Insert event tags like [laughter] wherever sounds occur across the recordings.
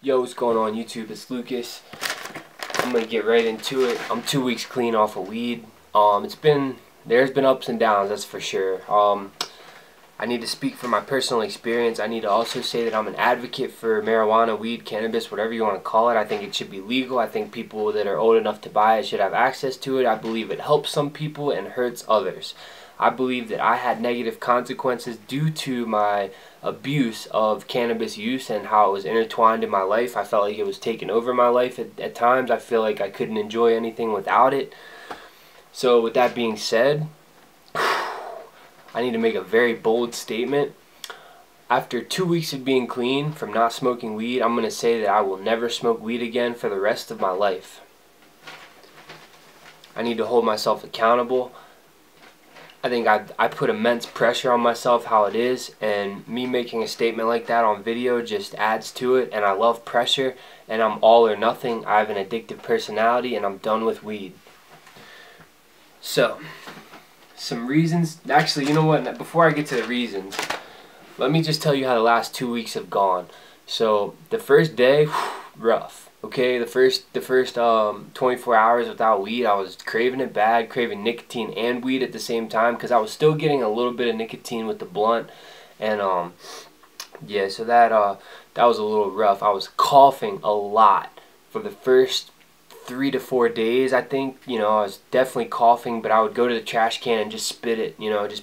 Yo, what's going on YouTube? It's Lucas. I'm gonna get right into it. I'm two weeks clean off of weed. Um, it's been there's been ups and downs, that's for sure. Um, I need to speak from my personal experience. I need to also say that I'm an advocate for marijuana, weed, cannabis, whatever you want to call it. I think it should be legal. I think people that are old enough to buy it should have access to it. I believe it helps some people and hurts others. I believe that I had negative consequences due to my abuse of cannabis use and how it was intertwined in my life. I felt like it was taking over my life at, at times. I feel like I couldn't enjoy anything without it. So, with that being said, [sighs] I need to make a very bold statement. After two weeks of being clean from not smoking weed, I'm going to say that I will never smoke weed again for the rest of my life. I need to hold myself accountable. I think I, I put immense pressure on myself how it is and me making a statement like that on video just adds to it and I love pressure and I'm all or nothing. I have an addictive personality and I'm done with weed. So, some reasons. Actually, you know what? Before I get to the reasons, let me just tell you how the last two weeks have gone. So, the first day, rough Okay, the first the first um, 24 hours without weed, I was craving it bad, craving nicotine and weed at the same time because I was still getting a little bit of nicotine with the blunt, and um, yeah, so that uh, that was a little rough. I was coughing a lot for the first three to four days. I think you know I was definitely coughing, but I would go to the trash can and just spit it. You know, just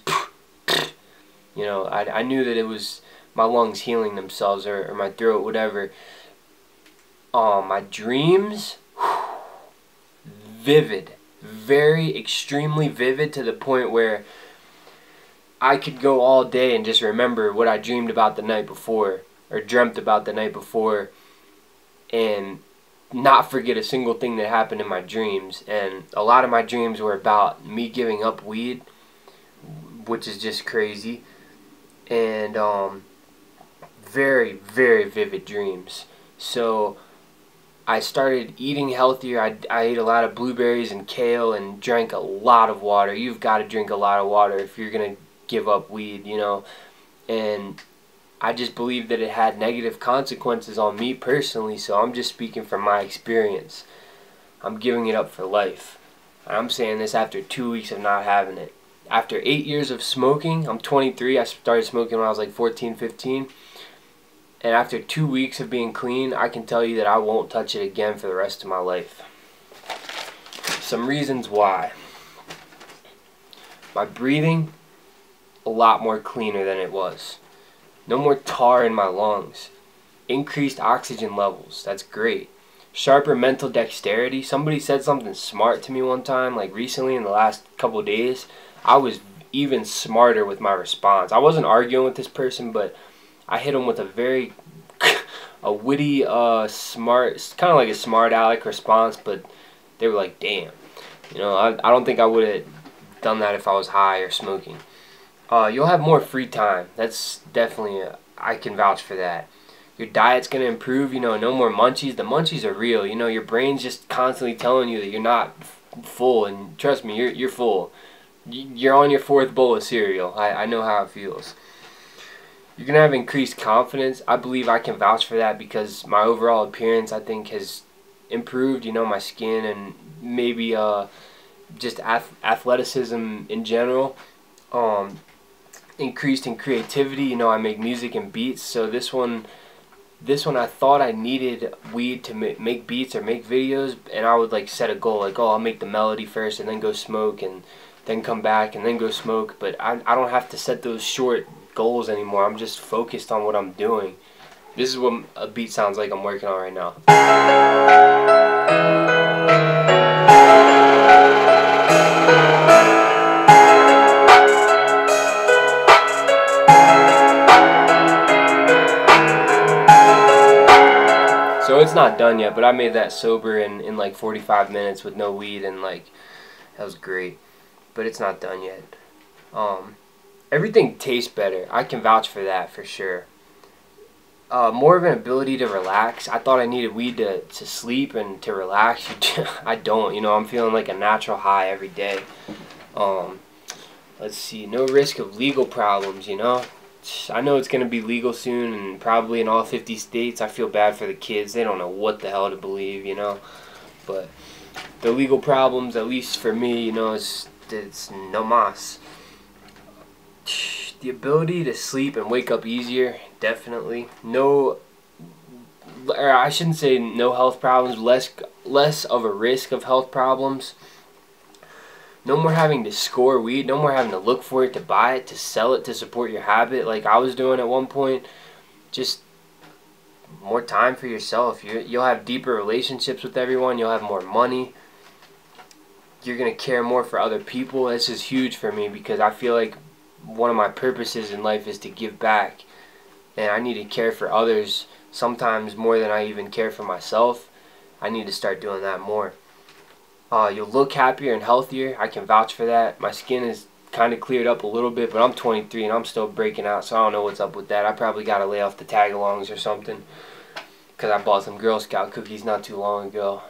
[sniffs] you know I I knew that it was my lungs healing themselves or, or my throat, whatever Oh, my dreams, [sighs] vivid, very extremely vivid to the point where I could go all day and just remember what I dreamed about the night before or dreamt about the night before and not forget a single thing that happened in my dreams. And a lot of my dreams were about me giving up weed, which is just crazy. And um, very, very vivid dreams. So I started eating healthier. I, I ate a lot of blueberries and kale and drank a lot of water. You've got to drink a lot of water if you're going to give up weed, you know. And I just believe that it had negative consequences on me personally, so I'm just speaking from my experience. I'm giving it up for life. I'm saying this after two weeks of not having it. After eight years of smoking, I'm 23. I started smoking when I was like 14, 15 and after two weeks of being clean, I can tell you that I won't touch it again for the rest of my life. Some reasons why. My breathing, a lot more cleaner than it was. No more tar in my lungs. Increased oxygen levels. That's great. Sharper mental dexterity. Somebody said something smart to me one time, like recently in the last couple days. I was even smarter with my response. I wasn't arguing with this person, but I hit him with a very [laughs] a witty, uh, smart, kind of like a smart aleck response, but they were like, damn. You know, I, I don't think I would have done that if I was high or smoking. Uh, you'll have more free time. That's definitely, a, I can vouch for that. Your diet's going to improve, you know, no more munchies. The munchies are real. You know, your brain's just constantly telling you that you're not full, and trust me, you're, you're full. You're on your fourth bowl of cereal. I, I know how it feels you're gonna have increased confidence. I believe I can vouch for that because my overall appearance I think has improved. You know, my skin and maybe uh, just ath- athleticism in general. Um, increased in creativity. You know, I make music and beats, so this one. This one I thought I needed weed to make beats or make videos, and I would like set a goal like, oh, I'll make the melody first, and then go smoke, and then come back, and then go smoke. But I I don't have to set those short goals anymore. I'm just focused on what I'm doing. This is what a beat sounds like I'm working on right now. So it's not done yet, but I made that sober in, in like 45 minutes with no weed and like that was great. But it's not done yet. Um, everything tastes better. I can vouch for that for sure. Uh, more of an ability to relax. I thought I needed weed to, to sleep and to relax. [laughs] I don't. You know, I'm feeling like a natural high every day. Um, let's see. No risk of legal problems, you know. I know it's going to be legal soon and probably in all 50 states. I feel bad for the kids. They don't know what the hell to believe, you know. But the legal problems, at least for me, you know, it's, it's no mas. [sighs] The ability to sleep and wake up easier, definitely. No, or I shouldn't say no health problems, less, less of a risk of health problems no more having to score weed, no more having to look for it, to buy it, to sell it, to support your habit like I was doing at one point. Just more time for yourself. You you'll have deeper relationships with everyone. You'll have more money. You're gonna care more for other people. This is huge for me because I feel like one of my purposes in life is to give back, and I need to care for others sometimes more than I even care for myself. I need to start doing that more. Uh, you'll look happier and healthier. I can vouch for that. My skin is kind of cleared up a little bit, but I'm 23 and I'm still breaking out, so I don't know what's up with that. I probably got to lay off the tagalongs or something because I bought some Girl Scout cookies not too long ago.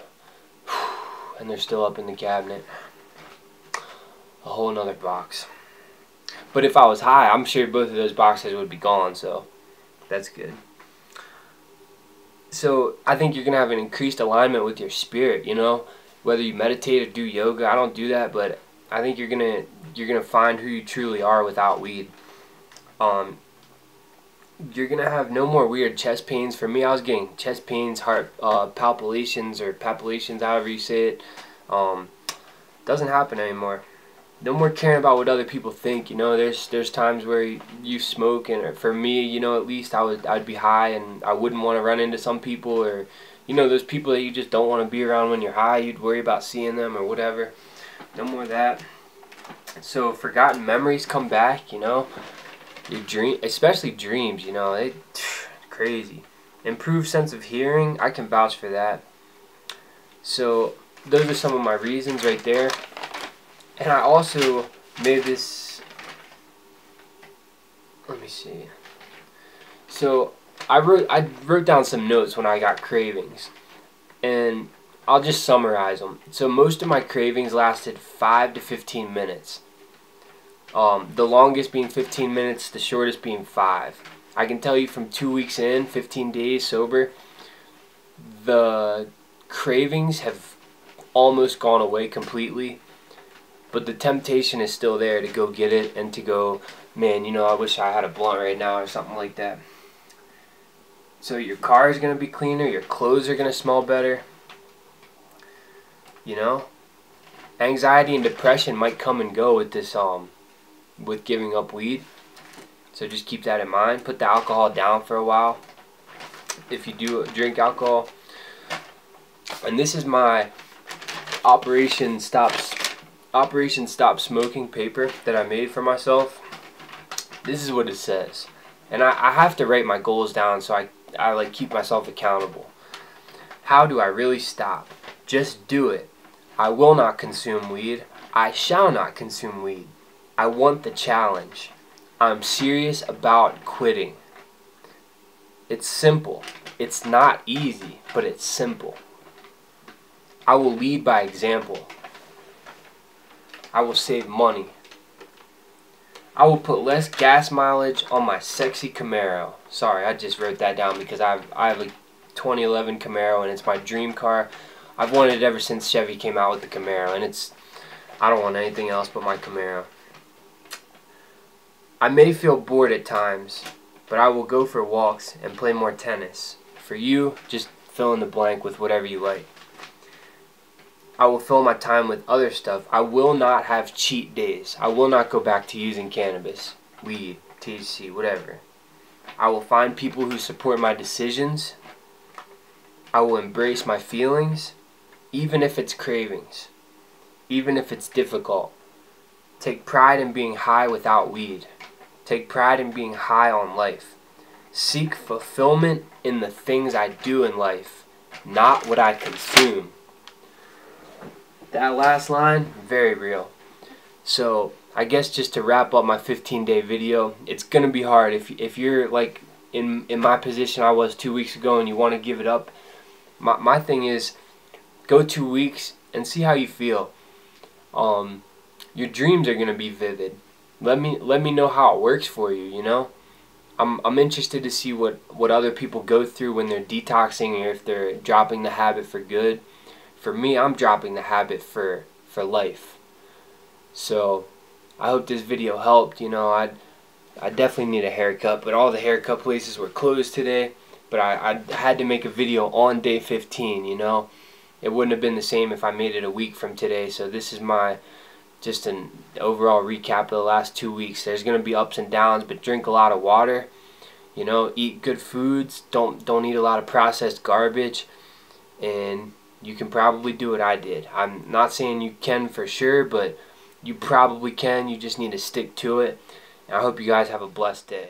[sighs] and they're still up in the cabinet. A whole nother box. But if I was high, I'm sure both of those boxes would be gone, so that's good. So I think you're going to have an increased alignment with your spirit, you know? whether you meditate or do yoga. I don't do that, but I think you're gonna you're gonna find who you truly are without weed. Um, you're gonna have no more weird chest pains. For me, I was getting chest pains, heart uh, palpitations or palpitations, however you say it. Um, doesn't happen anymore. No more caring about what other people think. You know, there's there's times where you smoke, and for me, you know, at least I would I'd be high, and I wouldn't want to run into some people or you know those people that you just don't want to be around when you're high you'd worry about seeing them or whatever. No more of that. So forgotten memories come back you know? Your dream especially dreams you know? It [sighs] crazy. Improved sense of hearing i can vouch for that. So those are some of my reasons right there and i also made this let me see so I wrote I wrote down some notes when I got cravings, and I'll just summarize them. So most of my cravings lasted five to fifteen minutes. Um, the longest being 15 minutes, the shortest being five. I can tell you from two weeks in, 15 days sober, the cravings have almost gone away completely, but the temptation is still there to go get it and to go, man, you know, I wish I had a blunt right now or something like that. So your car is going to be cleaner, your clothes are going to smell better. You know? Anxiety and depression might come and go with this um with giving up weed. So just keep that in mind. Put the alcohol down for a while. If you do drink alcohol. And this is my Operation Stop Operation Stop Smoking paper that I made for myself. This is what it says. And I, I have to write my goals down so I I like keep myself accountable. How do I really stop? Just do it. I will not consume weed. I shall not consume weed. I want the challenge. I'm serious about quitting. It's simple. It's not easy, but it's simple. I will lead by example. I will save money. I will put less gas mileage on my sexy Camaro. Sorry, I just wrote that down because I have, I have a 2011 Camaro and it's my dream car. I've wanted it ever since Chevy came out with the Camaro and it's I don't want anything else but my Camaro. I may feel bored at times, but I will go for walks and play more tennis. For you, just fill in the blank with whatever you like. I will fill my time with other stuff. I will not have cheat days. I will not go back to using cannabis, weed, THC, whatever. I will find people who support my decisions. I will embrace my feelings, even if it's cravings, even if it's difficult. Take pride in being high without weed. Take pride in being high on life. Seek fulfillment in the things I do in life, not what I consume. That last line, very real. So, I guess just to wrap up my 15 day video, it's to be hard. If, if you're like in, in my position I was two weeks ago and you want to give it up, my, my thing is go two weeks and see how you feel. Um, your dreams are to be vivid. Let me, let me know how it works for you, you know? I'm, I'm interested to see what, what other people go through when they're detoxing or if they're dropping the habit for good. For me, I'm dropping the habit for, for life. So I hope this video helped. You know, I I definitely need a haircut, but all the haircut places were closed today. But I, I had to make a video on day 15, you know. It wouldn't have been the same if I made it a week from today. So this is my just an overall recap of the last two weeks. There's gonna be ups and downs, but drink a lot of water. You know, eat good foods. Don't don't eat a lot of processed garbage, and you can probably do what I did. I'm not saying you can for sure, but you probably can. You just need to stick to it. And I hope you guys have a blessed day.